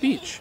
Beach.